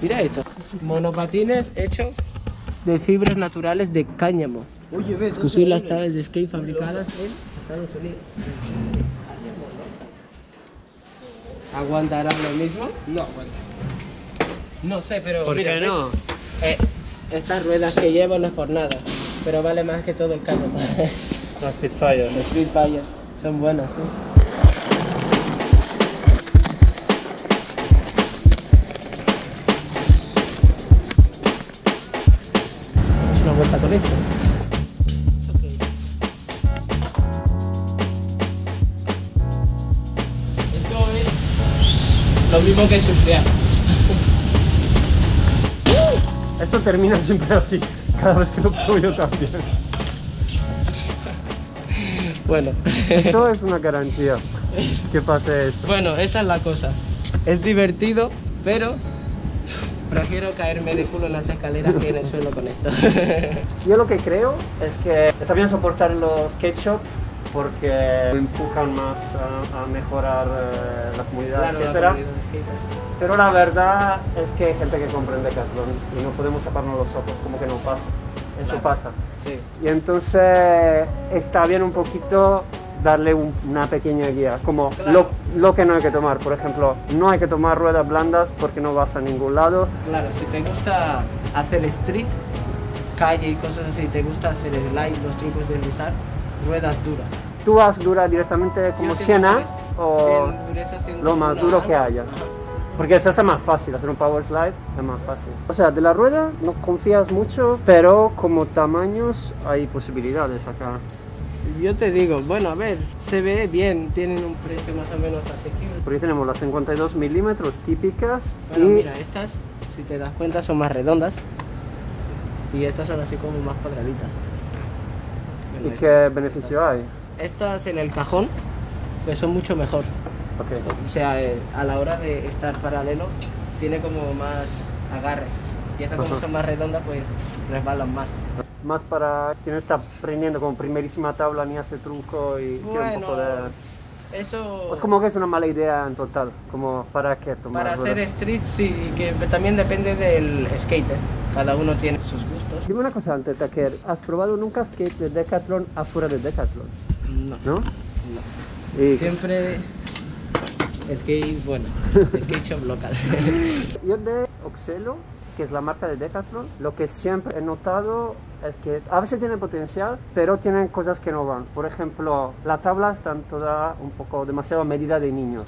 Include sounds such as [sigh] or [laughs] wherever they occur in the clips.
Mira esto. Monopatines hechos de fibras naturales de cáñamo. Oye, ve, Exclusive las tablas de skate fabricadas en Estados Unidos. ¿Aguantarán lo mismo? No, aguanta. No sé, pero ¿Por mira, qué no? Eh, estas ruedas que llevo no es por nada, pero vale más que todo el carro. La Spitfire. Los Spitfire son buenas, sí. Es con esto. Esto es lo mismo que surfear. Esto termina siempre así. Cada vez que lo pruebo yo también. Bueno. Esto es una garantía que pase esto. Bueno, esa es la cosa. Es divertido, pero prefiero caerme de culo en las escaleras que en el suelo con esto. [laughs] Yo lo que creo es que está bien soportar los shop porque empujan más a, a mejorar eh, la comunidad, Claro, la etcétera. comunidad. Pero la verdad es que hay gente que comprende Decathlon y no podemos sacarnos los ojos, como que no pasa. Eso Claro. pasa. Sí. Y entonces está bien un poquito darle un- una pequeña guía, como Claro. lo, lo que no hay que tomar. Por ejemplo, no hay que tomar ruedas blandas porque no vas a ningún lado. Claro, si te gusta hacer street, calle y cosas así, te gusta hacer slide, los trucos de deslizar, ruedas duras. Tú vas dura directamente como Siena o lo más duro que haya. Porque eso está más fácil, hacer un power slide es más fácil. O sea, de la rueda no confías mucho, pero como tamaños hay posibilidades acá. Yo te digo, bueno, a ver, se ve bien, tienen un precio más o menos asequible. Porque tenemos las 52 milímetros típicas Bueno, y mira, estas, si te das cuenta, son más redondas. Y estas son así como más cuadraditas. ¿Y qué estas- beneficio hay? Estas en el cajón, pues son mucho mejor. O sea, eh, a la hora de estar paralelo, tiene como más agarre. Y esas como son más redondas, pues resbalan más. Más para quien está aprendiendo como primerísima tabla ni hace truco y quiere un Bueno, poco de... Eso... Es como que es una mala idea en total, como para qué tomar Para hacer street, sí, que también depende del skater. Cada uno tiene sus gustos. Dime una cosa antes, Taker, ¿has probado nunca skate de Decathlon afuera de Decathlon? No. ¿No? no. Y Siempre skate, bueno, [laughs] skate shop local. yo de Oxelo, que es la marca de Decathlon, lo que siempre he notado es que a veces tienen potencial, pero tienen cosas que no van. Por ejemplo, la tabla está toda un poco demasiado a medida de niños.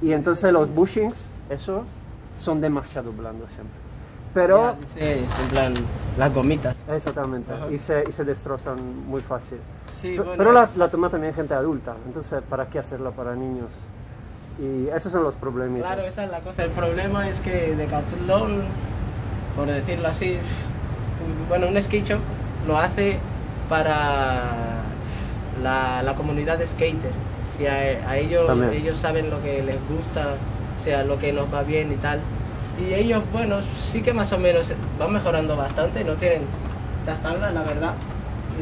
Y entonces los bushings, eso, son demasiado blandos siempre. Pero, dices, en plan, las gomitas. exactamente, y se, y se destrozan muy fácil. Sí, Pero- bueno, pero la, la toma también gente adulta, entonces ¿para qué hacerla para niños? Y esos son los problemitas. Claro, esa es la cosa. El problema es que Decathlon, por decirlo así, bueno, un skate shop lo hace para la, la comunidad de skater. Y a, a ellos, También. ellos saben lo que les gusta, o sea, lo que nos va bien y tal. Y ellos, bueno, sí que más o menos van mejorando bastante, no tienen estas tablas, la verdad,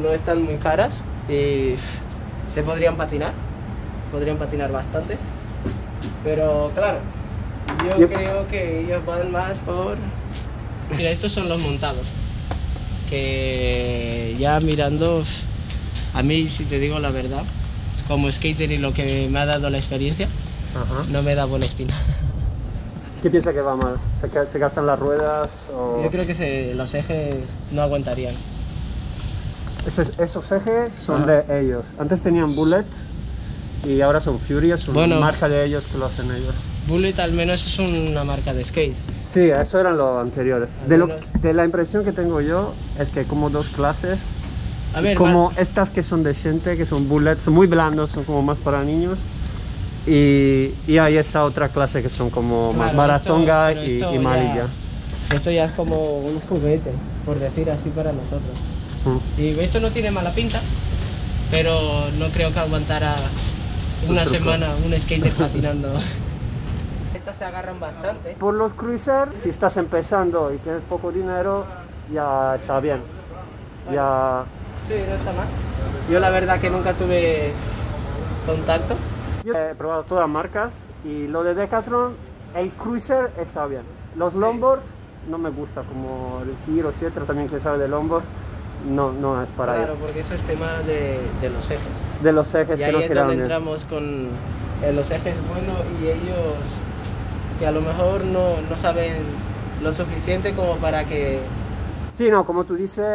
no están muy caras y se podrían patinar, podrían patinar bastante. Pero claro, yo Yep. creo que ellos van más por... Mira, estos son los montados. Que ya mirando, a mí si te digo la verdad, como skater y lo que me ha dado la experiencia, Ajá. no me da buena espina. ¿Qué piensa que va mal? ¿Se, gastan las ruedas o...? Yo creo que se- los ejes no aguantarían. Esos, esos ejes son Ajá. de ellos. Antes tenían Bullet y ahora son Furious, una Bueno. marca de ellos que lo hacen ellos. Bullet al menos es una marca de skate. Sí, eso eran los anteriores. De, lo- menos- de la impresión que tengo yo es que hay como dos clases. A ver, como va- estas que son decentes, que son Bullet, son muy blandos, son como más para niños. Y, y hay esa otra clase que son como más claro, esto- pero y, y ya- Malilla. Esto ya es como un juguete, por decir así para nosotros. Mm. Y esto no tiene mala pinta, pero no creo que aguantara una semana un skater patinando. [laughs] Estas se agarran bastante. Por los cruisers, si estás empezando y tienes poco dinero, ya está bien. Ya Sí, no está mal. Yo la verdad que nunca tuve contacto. Yo he probado todas marcas y lo de Decathlon, el cruiser está bien. Los longboards no me gusta, como el giro, etcétera, también que sabe de longboards, no, no es para Claro, ir. porque eso es tema de, de los ejes. De los ejes Y que no ahí es giran donde entramos con eh, los ejes bueno y ellos que a lo mejor no, no saben lo suficiente como para que... Sí, no, como tú dices,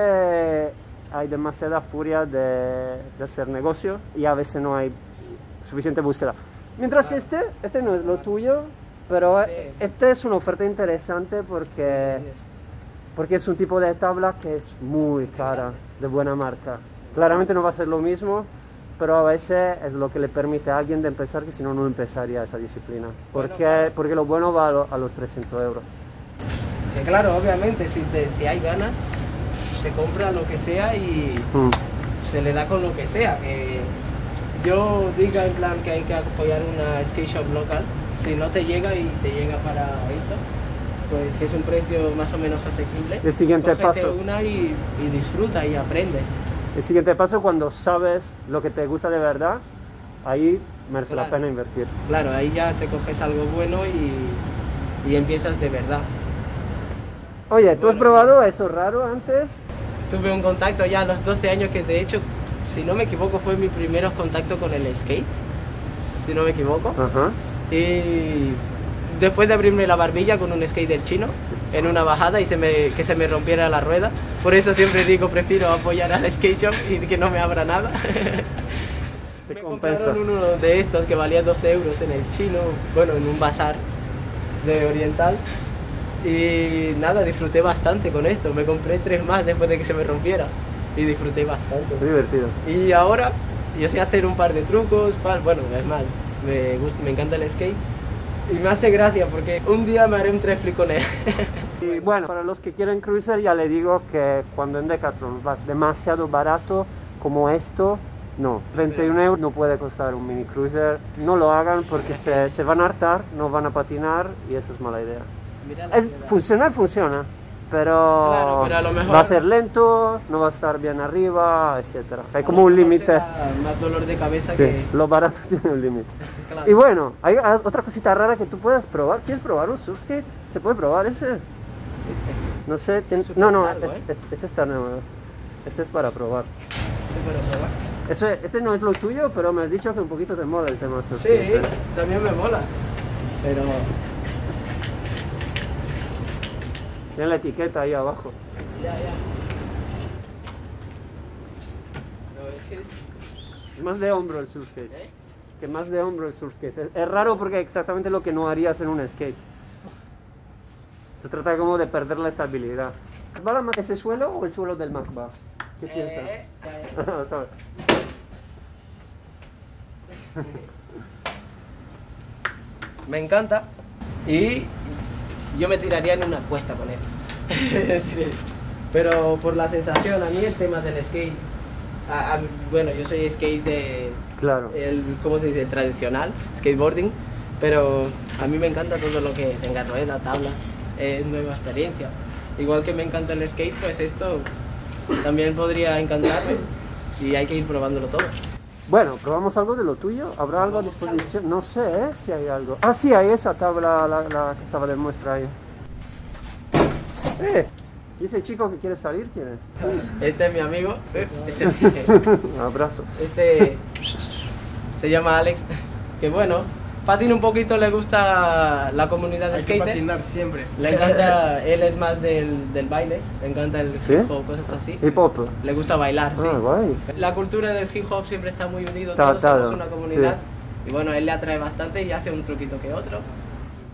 hay demasiada furia de, de hacer negocio y a veces no hay suficiente búsqueda. Mientras este, este no es lo tuyo, pero Este- este es una oferta interesante porque, porque es un tipo de tabla que es muy cara, de buena marca. Claramente no va a ser lo mismo, pero a veces es lo que le permite a alguien de empezar que si no, no empezaría esa disciplina. Porque, porque lo bueno va a, lo- a los 300 euros. que claro, obviamente, si, te- si hay ganas, se compra lo que sea y Mm. se le da con lo que sea. Que yo diga en plan que hay que apoyar una skate shop local, si no te llega y te llega para esto, pues que es un precio más o menos asequible. El siguiente cógete paso. una y, y disfruta y aprende. El siguiente paso, cuando sabes lo que te gusta de verdad, ahí merece la pena invertir. Claro, ahí ya te coges algo bueno y, y empiezas de verdad. Oye, ¿tú has probado eso raro antes? Tuve un contacto ya a los 12 años que de hecho, si no me equivoco, fue mi primer contacto con el skate. Si no me equivoco. Ajá. Y después de abrirme la barbilla con un skater chino en una bajada y se me, que se me rompiera la rueda. Por eso siempre digo, prefiero apoyar al skate shop y que no me abra nada. Me compraron uno de estos que valía 12 euros en el chino, bueno, en un bazar de Oriental. Y nada, disfruté bastante con esto. Me compré tres más después de que se me rompiera. Y disfruté bastante. Es divertido. Y ahora yo sé hacer un par de trucos, par- bueno, es más, me, gusta, me encanta el skate. Y me hace gracia porque un día me haré un tres con él. [laughs] Y bueno, para los que quieren cruiser, ya le digo que cuando en Decathlon vas demasiado barato como esto, no. 31 euros no puede costar un mini cruiser. No lo hagan porque se, se van a hartar, no van a patinar y eso es mala idea. Es, funcionar funciona, pero, Claro, pero a lo mejor- va a ser lento, no va a estar bien arriba, etc. Hay como un límite. Más dolor de cabeza Sí, que... lo barato [laughs] tiene un límite. [laughs] Claro. Y bueno, hay ah, otra cosita rara que tú puedas probar. ¿Quieres probar un surfskate? ¿Se puede probar ese? Este, No sé, tiene- súper no, no, largo, este, ¿eh? este- este está nuevo. Este es para probar. este puedo probar. Eso, este no es lo tuyo, pero me has dicho que un poquito te mola el tema Sí, también me mola. Pero Tiene la etiqueta ahí abajo. ya, ya. No, es que es... Es más de hombro el surfskate. ¿eh? Que más de hombro el surfskate. Es, es raro porque exactamente lo que no harías en un skate. Se trata como de perder la estabilidad. ¿Va más ese suelo o el suelo del Macba? ¿Qué piensas? [laughs] Eh. Vamos a ver. Me encanta y yo me tiraría en una cuesta con él. [laughs] Pero por la sensación, a mí el tema del skate, a- a- bueno, yo soy skate de, Claro. el, ¿cómo se dice? El tradicional, skateboarding, pero a mí me encanta todo lo que tenga rueda, tabla, es nueva experiencia. Igual que me encanta el skate, pues esto también podría encantarme y hay que ir probándolo todo. Bueno, probamos algo de lo tuyo. ¿Habrá algo a disposición? No sé ¿eh? si hay algo. Ah, sí, hay esa tabla, la, la que estaba de muestra ahí. ¡Eh! ¿Y ese chico que quiere salir quién es? Este es mi amigo, eh, este, [laughs] Un abrazo. este se llama Alex, que bueno, patina un poquito, le gusta la comunidad de Hay que skater. patinar siempre. Le encanta, él es más del, del baile, le encanta el ¿Sí? hip hop, cosas así. Hip hop. Le gusta bailar, sí. Ah, guay. La cultura del hip hop siempre está muy unido, todos somos una comunidad. Y bueno, él le atrae bastante y hace un truquito que otro.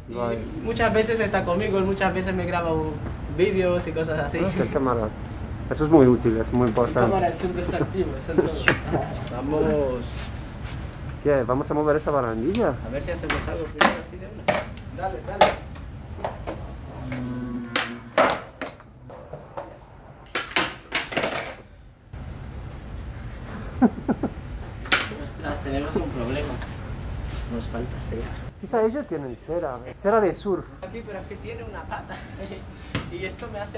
Y Guay. muchas veces está conmigo, muchas veces me graba vídeos y cosas así. Ah, qué cámara. Eso es muy útil, es muy importante. cámara siempre está activa, está en todo. [laughs] Vamos ¿Qué? ¿Vamos a mover esa barandilla? a ver si hacemos algo primero así de una. Dale, dale. [laughs] Ostras, tenemos un problema. Nos falta cera. Quizá ellos tienen cera. Cera de surf. Aquí, pero es que tiene una pata. [laughs] y esto me hace.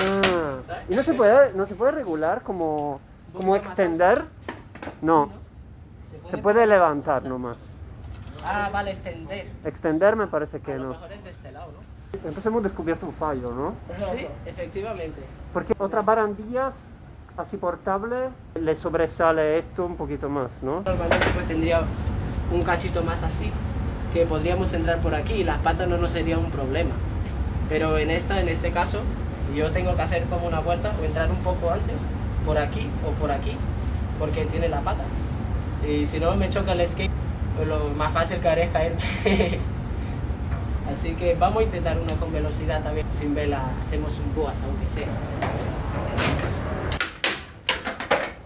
Ah. ¿Y no se puede, no se puede regular como, como extender? No, se puede levantar nomás. Ah, vale, extender. Extender me parece A que lo no. mejor es de este lado, ¿no? Entonces hemos descubierto un fallo, ¿no? Sí, efectivamente. Porque otras barandillas así portables le sobresale esto un poquito más, ¿no? Normalmente pues tendría un cachito más así, que podríamos entrar por aquí y las patas no nos sería un problema. Pero en esta, en este caso, yo tengo que hacer como una vuelta o entrar un poco antes, por aquí o por aquí, porque tiene la pata. Y si no me choca el skate, pues lo más fácil que haré es caerme. [laughs] Así que vamos a intentar una con velocidad también, sin vela, hacemos un board, aunque sea.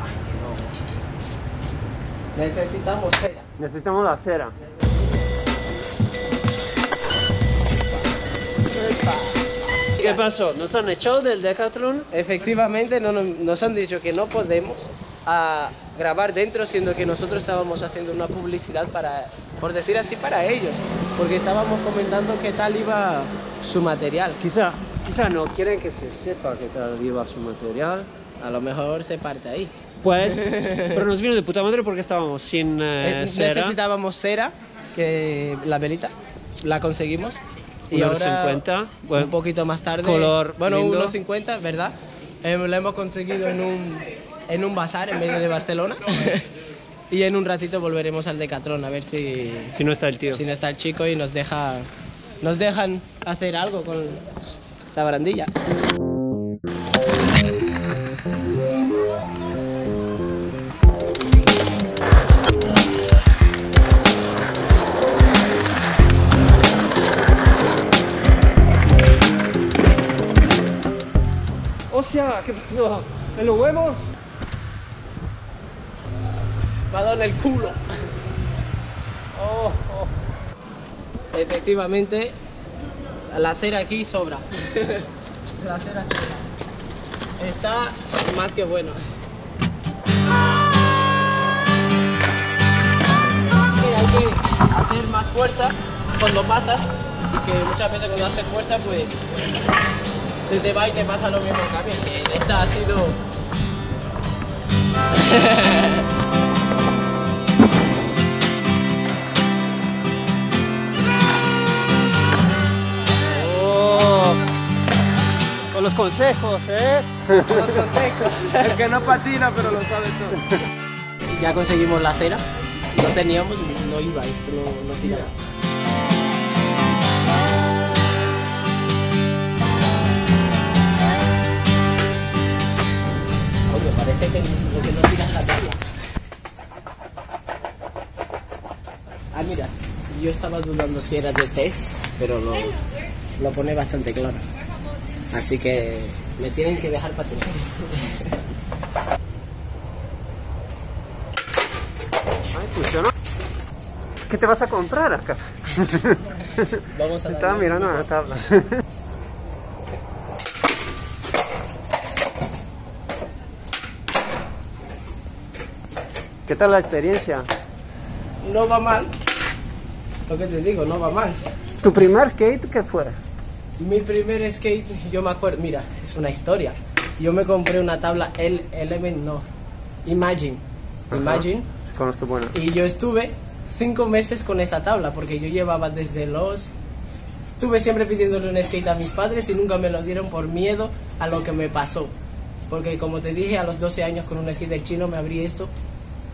Ay, no. Necesitamos cera. Necesitamos la cera. ¿Qué pasó? ¿Nos han echado del Decathlon? Efectivamente, no, no- nos han dicho que no podemos ah, grabar dentro, siendo que nosotros estábamos haciendo una publicidad para, por decir así, para ellos, porque estábamos comentando qué tal iba su material. Quizá, quizá no quieren que se sepa qué tal iba su material. A lo mejor se parte ahí. Pues, [laughs] pero nos vino de puta madre porque estábamos sin eh, Eh, cera. Necesitábamos cera, que la velita, la conseguimos. Y ahora, 50, bueno, un poquito más tarde, color bueno, lindo. 1.50, ¿verdad? Eh, lo hemos conseguido en un, en un bazar en medio de Barcelona. [laughs] y en un ratito volveremos al Decathlon a ver si, Si no está el tío. si no está el chico y nos deja nos dejan hacer algo con la barandilla. O sea, ¿qué pasó? ¿En los huevos? Ha dado en el culo. Oh, oh. Efectivamente, la cera aquí sobra. [laughs] la cera sobra. Está más que bueno. Hay que hacer más fuerza cuando pasas y que muchas veces cuando haces fuerza pues se te va y te pasa lo mismo a en esta ha sido [laughs] Con los consejos, ¿eh? El que no patina, pero lo sabe todo. ya conseguimos la cera. No teníamos, no iba, esto no, no tiraba. Oye, parece que lo que no tira es la tabla. Ah, mira, yo estaba dudando si era de test, pero lo, lo pone bastante claro. Así que me tienen que dejar patinar. Ay, funcionó. ¿Qué te vas a comprar acá? Vamos a Estaba mirando la tabla. ¿Qué tal la experiencia? No va mal. Lo que te digo, no va mal. ¿Tu primer skate qué fue? Mi primer skate, yo me acuerdo, mira, es una historia. Yo me compré una tabla el Element, no, Imagine, Imagine, Conozco buena. y yo estuve cinco meses con esa tabla porque yo llevaba desde los, estuve siempre pidiéndole un skate a mis padres y nunca me lo dieron por miedo a lo que me pasó, porque como te dije a los 12 años con un skate chino me abrí esto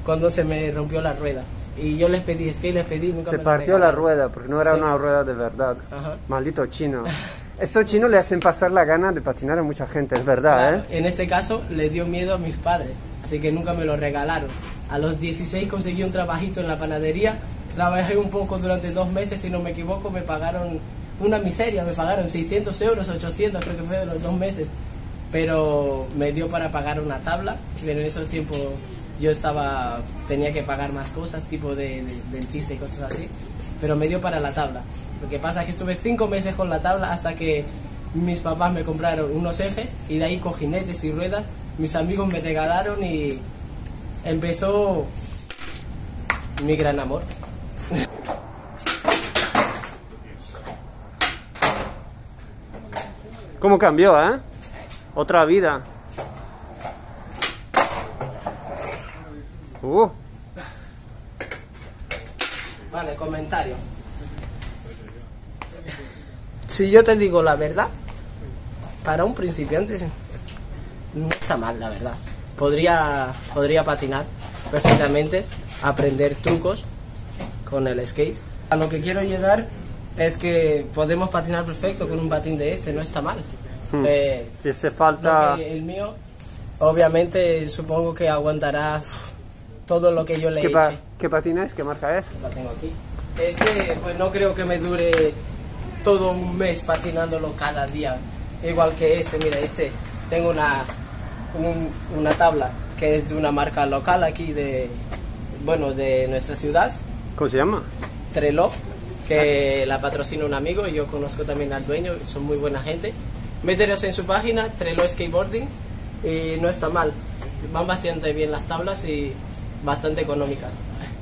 cuando se me rompió la rueda y yo les pedí skate, les pedí, nunca Se me partió la rueda porque no era Sí. una rueda de verdad. Ajá. Maldito chino. [laughs] Estos chinos le hacen pasar la gana de patinar a mucha gente, es verdad, Claro, ¿eh? En este caso le dio miedo a mis padres, así que nunca me lo regalaron. A los 16 conseguí un trabajito en la panadería, trabajé un poco durante dos meses, si no me equivoco, me pagaron una miseria, me pagaron 600 euros, 800 creo que fue de los dos meses, pero me dio para pagar una tabla, pero en esos tiempos yo estaba, tenía que pagar más cosas, tipo de, de dentista y cosas así, pero me dio para la tabla. Lo que pasa es que estuve cinco meses con la tabla hasta que mis papás me compraron unos ejes y de ahí cojinetes y ruedas, mis amigos me regalaron y empezó mi gran amor. ¿Cómo cambió, eh? Otra vida. Uh, Vale, comentario. si yo te digo la verdad, para un principiante no está mal, la verdad. Podría, podría patinar perfectamente, aprender trucos con el skate. A lo que quiero llegar es que podemos patinar perfecto con un patín de este, no está mal. Hmm. Eh, Si hace falta... el mío, obviamente, supongo que aguantará todo lo que yo le ¿Qué, eche. pa- ¿Qué patín es? ¿Qué marca es? La tengo aquí. Este, pues no creo que me dure todo un mes patinándolo cada día. Igual que este, mira, este, tengo una, un- una tabla que es de una marca local aquí de, bueno, de nuestra ciudad, ¿Cómo se llama? Trello, que la patrocina un amigo y yo conozco también al dueño, son muy buena gente. Meteros en su página, Trello Skateboarding, y no está mal. Van bastante bien las tablas y bastante económicas.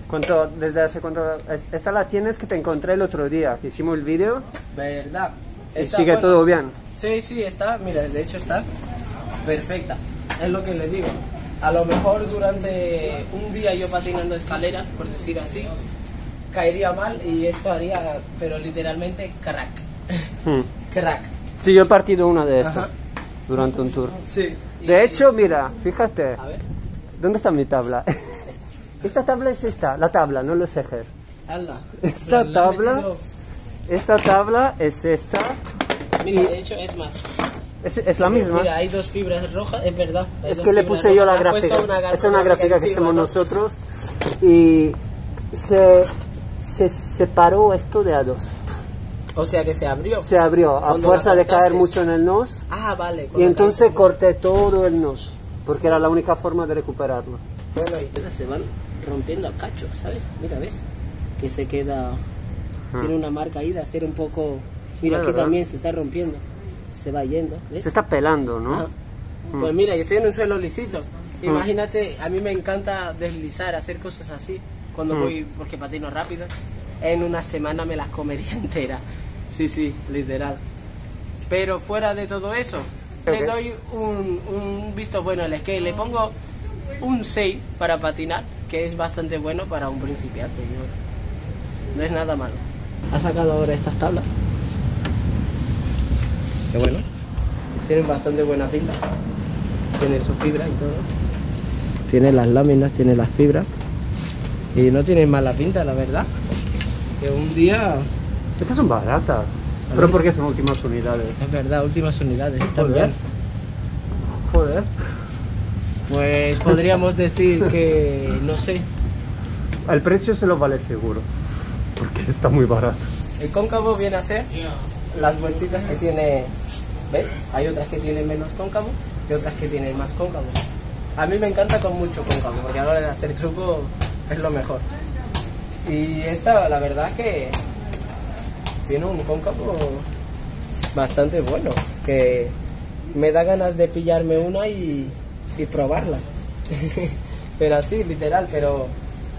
¿Cuánto, desde hace cuánto? es- Esta la tienes que te encontré el otro día, que hicimos el vídeo ¿Verdad? y Está sigue buena. todo bien. Sí, sí, está, mira, de hecho está perfecta. Es lo que le digo. A lo mejor durante un día yo patinando escaleras, por decir así, caería mal y esto haría, pero literalmente crack. Hmm. [laughs] crack. Sí, yo he partido una de estas Ajá. durante un tour. Sí. De hecho, mira, fíjate, A ver, ¿dónde está mi tabla? [laughs] Esta tabla es esta, la tabla, no los ejes. Esta tabla- Esta tabla es esta, Mira, de hecho es más. es, es la misma. Mira, hay dos fibras rojas, es verdad. Es que le puse yo la gráfica. es una gráfica que ¿no? nosotros. Y se, se separó esto de a dos. O sea que se abrió. Se abrió a fuerza de caer mucho en el nos. Ah, vale. Y entonces corté todo el nos. Porque era la única forma de recuperarlo. Bueno, y se van rompiendo a cacho, ¿sabes? Mira, ¿ves? Que se queda... Tiene una marca ahí de hacer un poco... Mira, Ah, aquí ¿verdad? también se está rompiendo. Se va yendo, ¿ves? Se está pelando, ¿no? Ajá. Pues mira, yo estoy en un suelo lisito. Imagínate, a mí me encanta deslizar, hacer cosas así. Cuando voy, porque patino rápido. En una semana me las comería [laughs] entera. Sí, sí, literal. Pero fuera de todo eso, le Ok. doy un, un visto bueno al skate. Le pongo un 6 para patinar, que es bastante bueno para un principiante. yo- No es nada malo. Ha sacado ahora estas tablas. Qué bueno. Tienen bastante buena fibra. Tiene su fibra y todo. Tiene las láminas, tiene las fibras. Y no tiene mala pinta, la verdad. Que un día... Estas son baratas. Pero porque son últimas unidades. Es verdad, últimas unidades. Están bien. Pues podríamos decir que, no sé, El precio se lo vale seguro. Porque está muy barato. el cóncavo viene a ser las vueltitas que tiene, ¿ves? Hay otras que tienen menos cóncavo y otras que tienen más cóncavo. A mí me encanta con mucho cóncavo, porque a la hora de hacer truco es lo mejor. Y esta, la verdad que tiene un cóncavo bastante bueno, que me da ganas de pillarme una y, y probarla. [laughs] pero así, literal, pero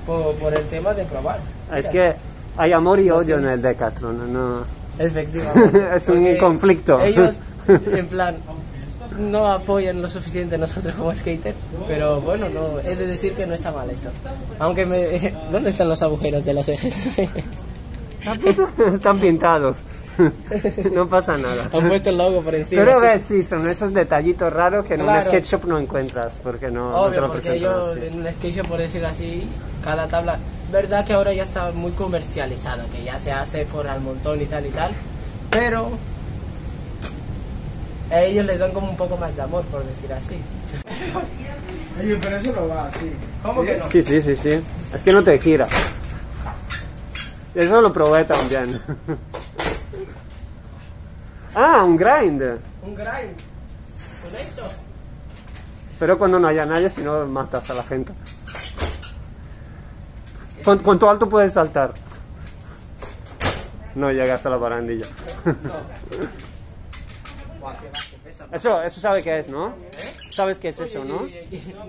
por, por el tema de probar. Es que hay amor y odio en el Decathlon. No. Efectivamente. [laughs] Es un conflicto. Ellos, [laughs] en plan, no apoyan lo suficiente nosotros como skater, pero bueno, no, he de decir que no está mal esto. Aunque me... ¿Dónde están los agujeros de los ejes? Están pintados. [laughs] No pasa nada. Han puesto el logo por encima. Pero sí, ves, sí, son esos detallitos raros que en un Claro. skate shop no encuentras. Porque no, no te Obvio, lo porque yo así. en un skate shop, por decir así, cada tabla... Verdad que ahora ya está muy comercializado, que ya se hace por al montón y tal y tal, pero a ellos les dan como un poco más de amor, por decir así. [laughs] Oye, pero eso no va así. ¿Cómo que no? Sí, sí, sí, sí. Es que no te gira. Eso lo probé también. [laughs] Ah, un grind. Un grind. Con esto. Pero cuando no haya nadie, si no matas a la gente. ¿Cuán- ¿Cuánto alto puedes saltar? No llegas a la barandilla. [laughs] Eso, eso sabe qué es, ¿no? ¿Sabes qué es eso, no?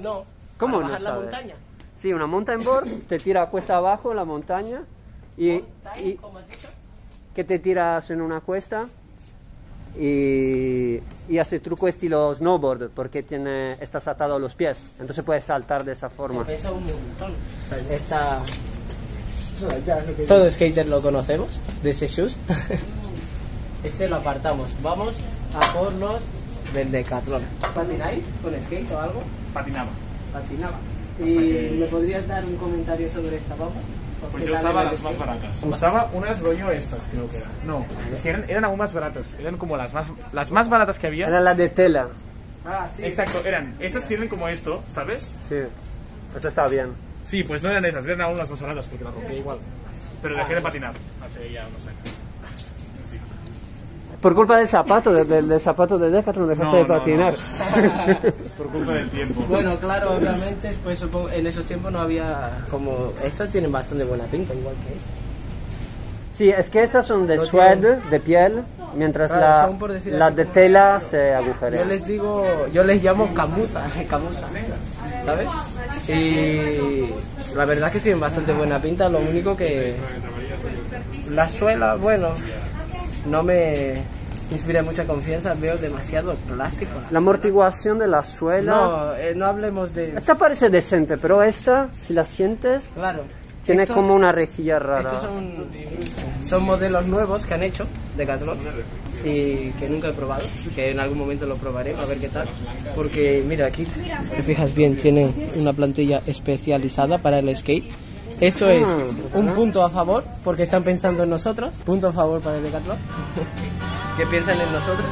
No. ¿Cómo no bajar la sabe? montaña. Sí, una mountain board te tira cuesta abajo la montaña y, y como has dicho. que te tiras en una cuesta y, y hace truco estilo snowboard porque tiene, estás atado a los pies, entonces puedes saltar de esa forma. Pesa un montón. Esta... Todo skater lo conocemos, de ese shoes. [laughs] Este lo apartamos. Vamos a por los del Decathlon. ¿Patináis con skate o algo? Patinaba. Patinaba. ¿Y que- me podrías dar un comentario sobre esta papa? Pues ¿Qué yo usaba las más baratas. Usaba unas rollo estas, creo que eran. No, es que eran, eran aún más baratas. Eran como las más, las más baratas que había. Era la de tela. Ah, sí. Exacto, eran. Estas tienen como esto, ¿sabes? Sí. Esta está bien. Sí, pues no eran esas, eran aún las más baratas porque las rompí igual. Pero dejé de patinar hace ya unos años. Por culpa del zapato, de- del, del zapato de Decathlon dejaste No, de no, patinar. Por culpa del tiempo. Bueno, claro, obviamente, pues supongo, en esos tiempos no había como... Estas tienen bastante buena pinta, igual que esta. Sí, es que esas son de No suede, de piel, mientras Claro, la, son por decir la así de tela se Yo agujerea. les digo, yo les llamo camuza, [laughs] camuza, ¿sabes? Y la verdad es que tienen bastante buena pinta, lo único que la suela, bueno, no me inspira mucha confianza, veo demasiado plástico. La amortiguación de la suela... No, eh, no hablemos de... Esta parece decente, pero esta, si la sientes, Claro. tiene estos- como una rejilla rara. Estos son, son modelos nuevos que han hecho de Decathlon y que nunca he probado, que en algún momento lo probaré a ver qué tal. Porque mira, aquí, si te fijas bien, tiene una plantilla especializada para el skate. Eso es un punto a favor, porque están pensando en nosotros. Punto a favor para el Decathlon, que piensan en nosotros.